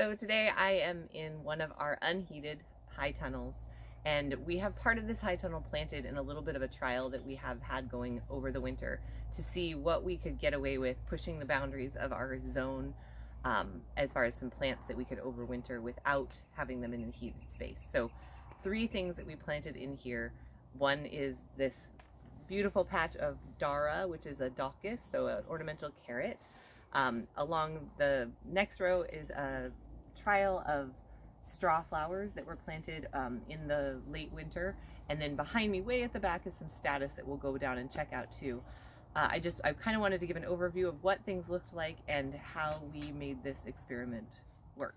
So today I am in one of our unheated high tunnels and we have part of this high tunnel planted in a little bit of a trial that we have had going over the winter to see what we could get away with pushing the boundaries of our zone um, as far as some plants that we could overwinter without having them in a heated space. So three things that we planted in here. One is this beautiful patch of Dara, which is a Daucus, so an ornamental carrot. Um, along the next row is a trial of straw flowers that were planted um, in the late winter. And then behind me, way at the back, is some statice that we'll go down and check out too. Uh, I just, I kind of wanted to give an overview of what things looked like and how we made this experiment work.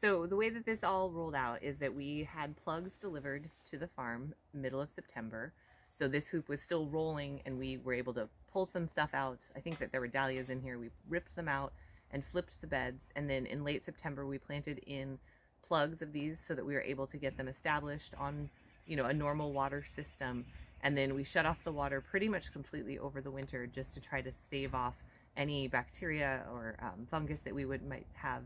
So the way that this all rolled out is that we had plugs delivered to the farm middle of September. So this hoop was still rolling and we were able to pull some stuff out. I think that there were dahlias in here. We ripped them out and flipped the beds. And then in late September, we planted in plugs of these so that we were able to get them established on, you know, a normal water system. And then we shut off the water pretty much completely over the winter just to try to stave off any bacteria or um, fungus that we would might have.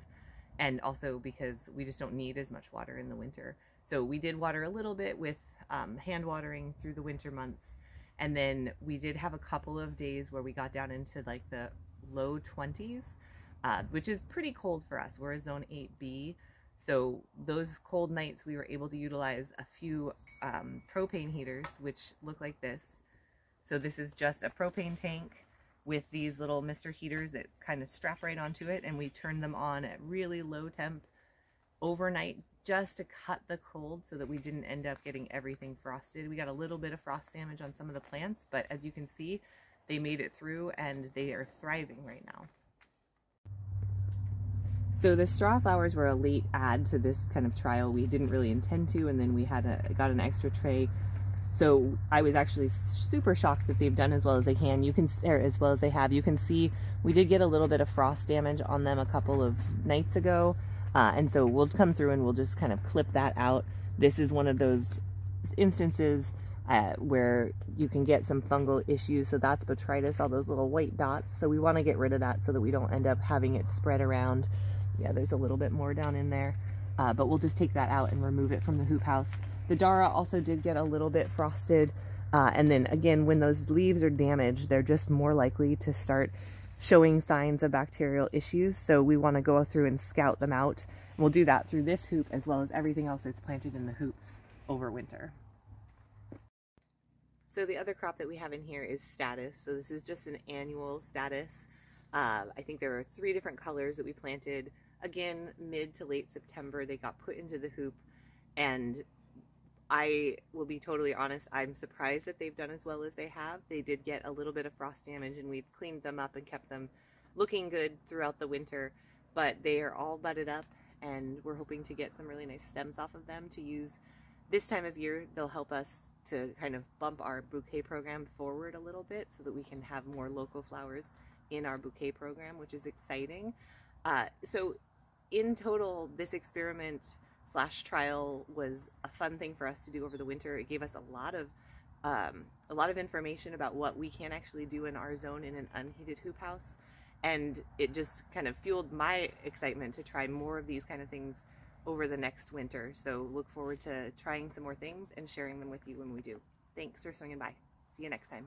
And also because we just don't need as much water in the winter. So we did water a little bit with um, hand watering through the winter months. And then we did have a couple of days where we got down into like the low 20s uh, which is pretty cold for us. We're a zone 8B. So those cold nights we were able to utilize a few um, propane heaters, which look like this. So this is just a propane tank with these little mister heaters that kind of strap right onto it and we turn them on at really low temp overnight just to cut the cold so that we didn't end up getting everything frosted. We got a little bit of frost damage on some of the plants, but as you can see, they made it through and they are thriving right now. So the straw flowers were a late add to this kind of trial. We didn't really intend to, and then we had a, got an extra tray. So I was actually super shocked that they've done as well as they can. You can, or as well as they have. You can see we did get a little bit of frost damage on them a couple of nights ago. Uh, and so we'll come through and we'll just kind of clip that out. This is one of those instances uh, where you can get some fungal issues. So that's botrytis, all those little white dots. So we want to get rid of that so that we don't end up having it spread around yeah, there's a little bit more down in there. Uh, but we'll just take that out and remove it from the hoop house. The Dara also did get a little bit frosted. Uh, and then again, when those leaves are damaged, they're just more likely to start showing signs of bacterial issues. So we want to go through and scout them out. We'll do that through this hoop as well as everything else that's planted in the hoops over winter. So the other crop that we have in here is statice. So this is just an annual statice. Uh, I think there are three different colors that we planted again, mid to late September, they got put into the hoop. And I will be totally honest, I'm surprised that they've done as well as they have. They did get a little bit of frost damage and we've cleaned them up and kept them looking good throughout the winter. But they are all budded up and we're hoping to get some really nice stems off of them to use this time of year. They'll help us to kind of bump our bouquet program forward a little bit so that we can have more local flowers in our bouquet program, which is exciting. Uh, so in total, this experiment slash trial was a fun thing for us to do over the winter. It gave us a lot of um, a lot of information about what we can actually do in our zone in an unheated hoop house. And it just kind of fueled my excitement to try more of these kind of things over the next winter. So look forward to trying some more things and sharing them with you when we do. Thanks for swinging by. See you next time.